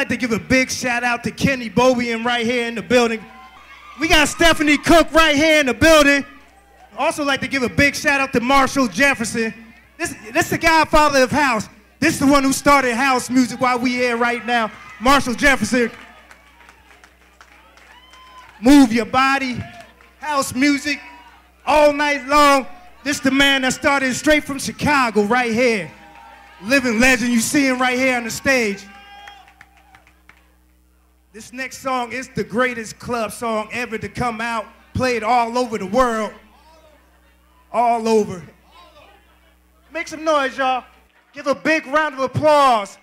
like to give a big shout out to Kenny Bobien right here in the building. We got Stephanie Cook right here in the building. Also like to give a big shout out to Marshall Jefferson. This, this is the godfather of house. This is the one who started house music while we here right now. Marshall Jefferson. Move your body, house music, all night long. This the man that started straight from Chicago right here. Living legend, you see him right here on the stage. This next song is the greatest club song ever to come out, played all over the world. All over. Make some noise, y'all. Give a big round of applause.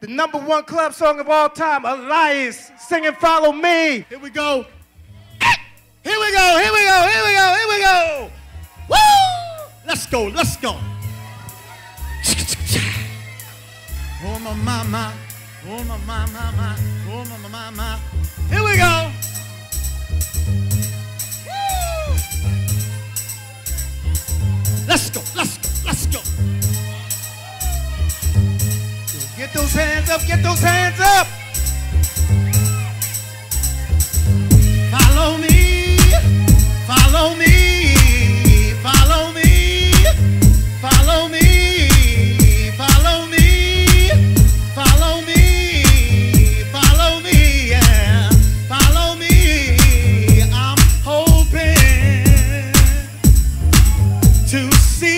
The number one club song of all time, Alyus, singing Follow Me. Here we go. Here we go, here we go, here we go, here we go. Woo! Let's go, let's go. Oh my mama, oh my mama, mama, oh my mama, mama. Here we go. Woo! Let's go, let's go, let's go. Get those hands up, get those hands up. To see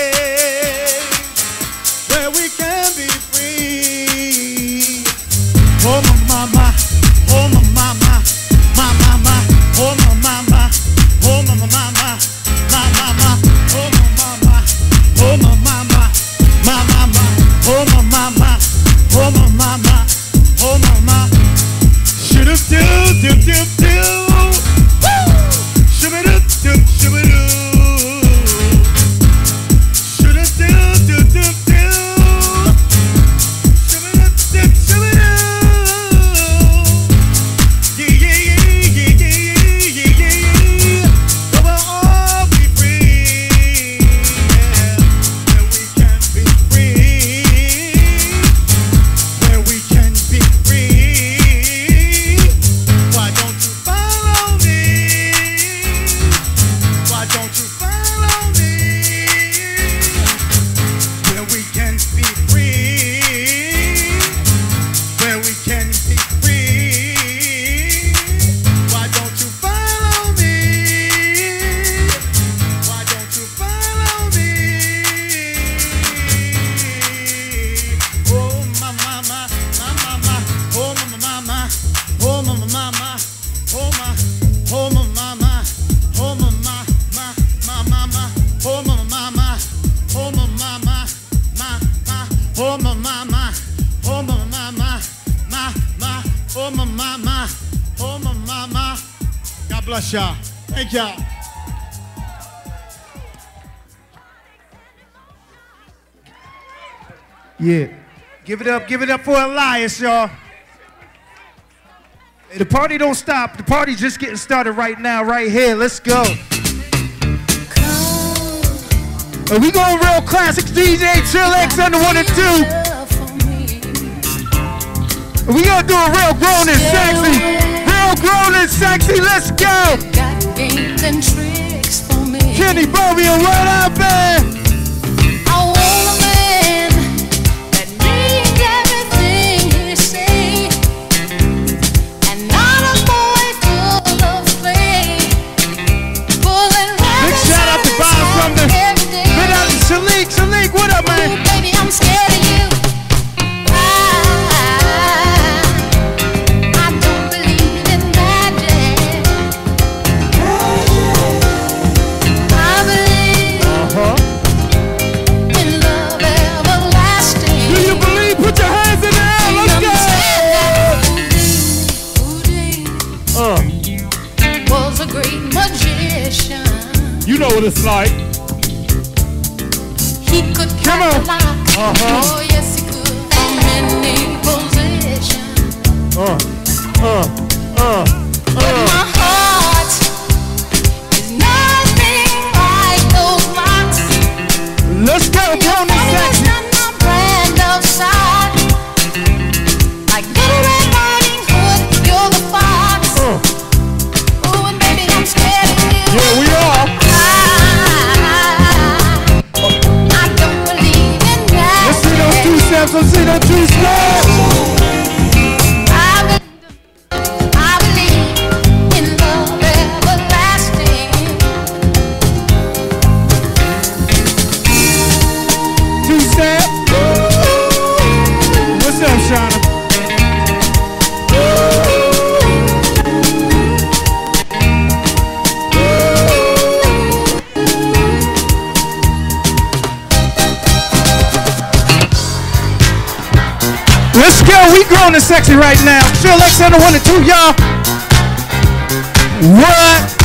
oh my mama. God bless y'all. Thank y'all. Yeah. Give it up, give it up for Alyus, y'all. The party don't stop. The party's just getting started right now, right here. Let's go. Are we going real classics, DJ Chill X under one and two. We gonna do a real grown and sexy. Real grown and sexy. Let's go. Kenny Bobien what up, man? Come on. Uh-huh. Oh yes, you could. From any position. Steps, let's see two steps. Let's go. We growing and sexy right now. Chill on one and two, y'all. What?